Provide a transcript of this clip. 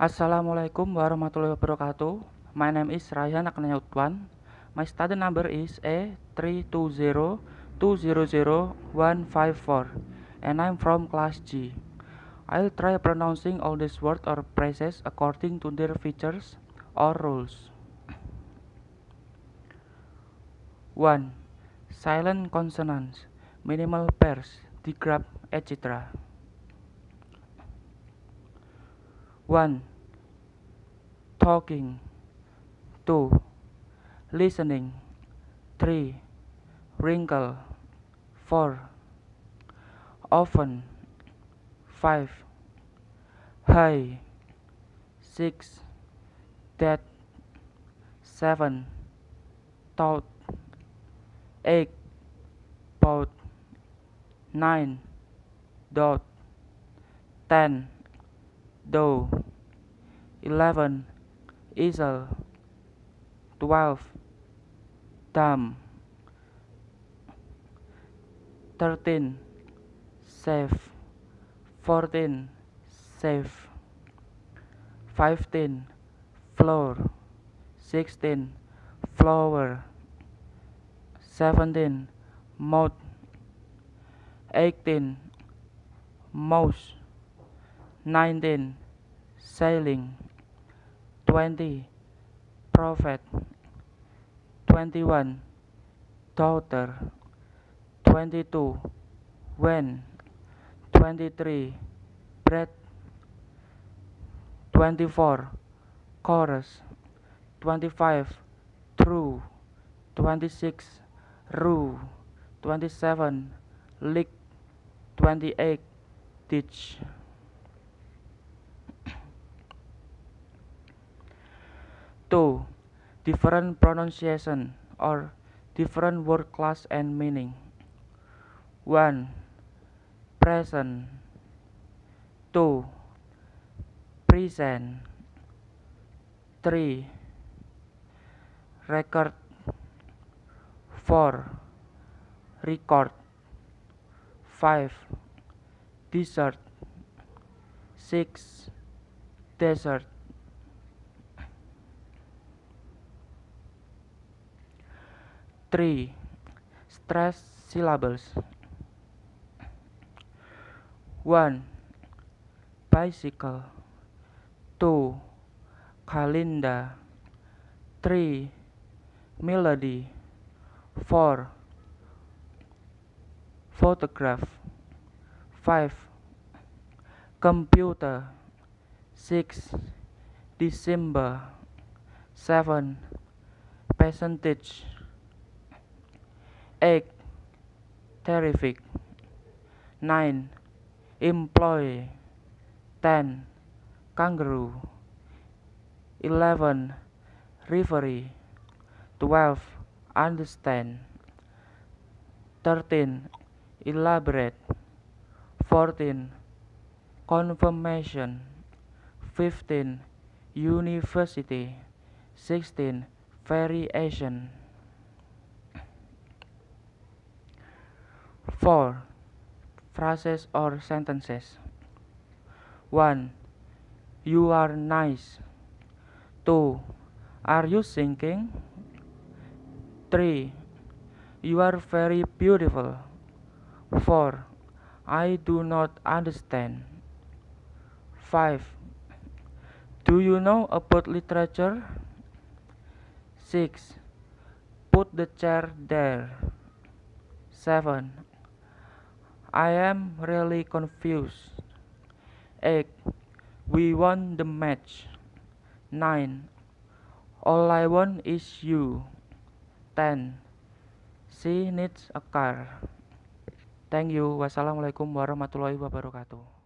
Assalamualaikum warahmatullahi wabarakatuh. My name is Ryan Aknayutwan. My study number is A3202000154 and I'm from class G. I'll try pronouncing all these words or phrases according to their features or rules. 1. Silent consonants, minimal pairs, digraph, etc. 1. Talking 2. Listening 3. Wrinkle 4. Often 5. High 6. Dead 7. Thought 8. Bout 9. Dot 10. Doe eleven, Esel, twelve, Tam, thirteen, Safe, fourteen, Safe, fifteen, Floor, sixteen, Flower, seventeen, Mode, eighteen, Mouse, nineteen, sailing 20. Prophet 21. Daughter 22. When 23. Bread 24. Chorus 25. True 26. Rue 27. Lick 28. Ditch 2. Different pronunciation or different word class and meaning. 1. Present 2. Present 3. Record 4. Record 5. Desert 6. Desert 3. Stress syllables 1. Bicycle 2. Kalinda 3. Melody 4. Photograph 5. Computer 6. December 7. Percentage 8. Terrific 9. Employee 10. Kangaroo 11. Referee 12. Understand 13. Elaborate 14. Confirmation 15. University 16. Variation 4. Phrases or sentences 1. You are nice 2. Are you thinking? 3. You are very beautiful 4. I do not understand 5. Do you know about literature? 6. Put the chair there 7. I am really confused. 8. We won the match. 9. All I want is you. 10. She needs a car. Thank you. Wassalamualaikum warahmatullahi wabarakatuh.